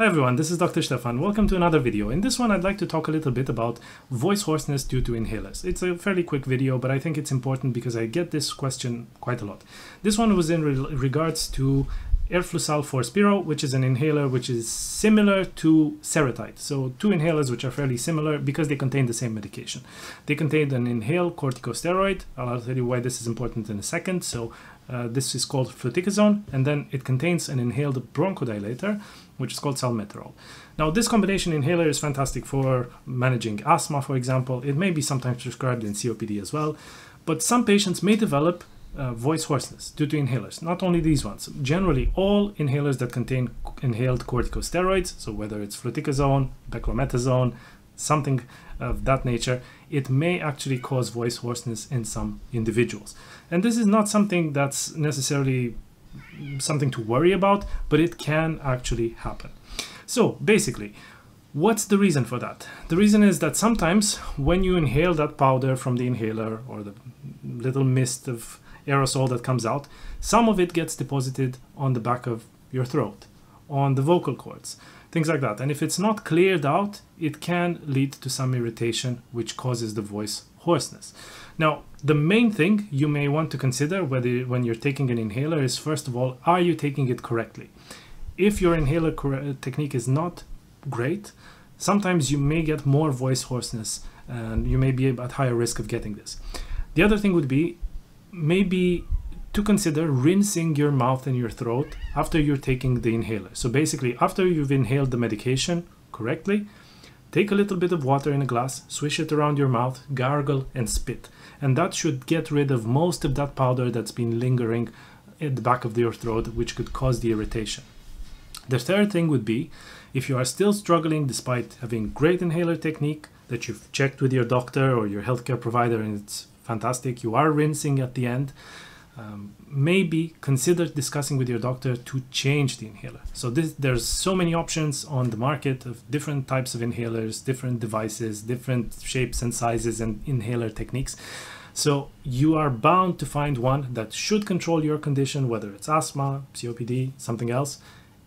Hi everyone, this is Dr. Stefan. Welcome to another video. In this one, I'd like to talk a little bit about voice hoarseness due to inhalers. It's a fairly quick video, but I think it's important because I get this question quite a lot. This one was in re regards to AirFluSal Forspiro, which is an inhaler which is similar to Seretide. So two inhalers which are fairly similar because they contain the same medication. They contain an inhaled corticosteroid. I'll tell you why this is important in a second. So uh, this is called fluticasone, and then it contains an inhaled bronchodilator, which is called salmeterol. Now, this combination inhaler is fantastic for managing asthma, for example. It may be sometimes prescribed in COPD as well, but some patients may develop uh, voice hoarseness due to inhalers. Not only these ones, generally all inhalers that contain inhaled corticosteroids, so whether it's fluticasone, beclomethasone, something of that nature, it may actually cause voice hoarseness in some individuals. And this is not something that's necessarily something to worry about, but it can actually happen. So basically, what's the reason for that? The reason is that sometimes when you inhale that powder from the inhaler or the little mist of aerosol that comes out, some of it gets deposited on the back of your throat, on the vocal cords things like that. And if it's not cleared out, it can lead to some irritation, which causes the voice hoarseness. Now, the main thing you may want to consider whether when you're taking an inhaler is first of all, are you taking it correctly? If your inhaler technique is not great, sometimes you may get more voice hoarseness and you may be at higher risk of getting this. The other thing would be maybe to consider rinsing your mouth and your throat after you're taking the inhaler. So basically, after you've inhaled the medication correctly, take a little bit of water in a glass, swish it around your mouth, gargle, and spit. And that should get rid of most of that powder that's been lingering at the back of your throat, which could cause the irritation. The third thing would be if you are still struggling despite having great inhaler technique that you've checked with your doctor or your healthcare provider and it's fantastic, you are rinsing at the end um, maybe consider discussing with your doctor to change the inhaler. So this, there's so many options on the market of different types of inhalers, different devices, different shapes and sizes and inhaler techniques. So you are bound to find one that should control your condition, whether it's asthma, COPD, something else,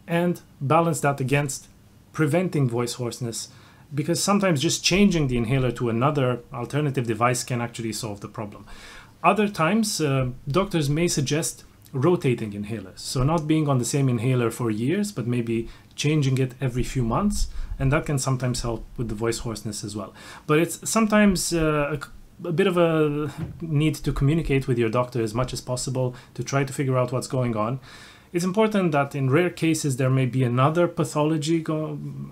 and balance that against preventing voice hoarseness because sometimes just changing the inhaler to another alternative device can actually solve the problem. Other times, uh, doctors may suggest rotating inhalers. So not being on the same inhaler for years, but maybe changing it every few months. And that can sometimes help with the voice hoarseness as well. But it's sometimes uh, a, a, bit of a need to communicate with your doctor as much as possible to try to figure out what's going on. It's important that in rare cases there may be another pathology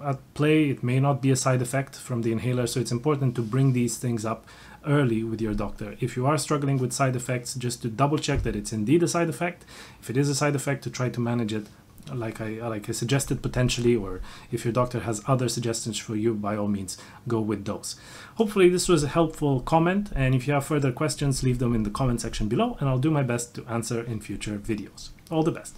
at play. It may not be a side effect from the inhaler, so it's important to bring these things up early with your doctor. If you are struggling with side effects, just to double check that it's indeed a side effect. If it is a side effect, to try to manage it like I like I suggested potentially, or if your doctor has other suggestions for you, by all means, go with those. Hopefully this was a helpful comment, and if you have further questions, leave them in the comment section below, and I'll do my best to answer in future videos. All the best.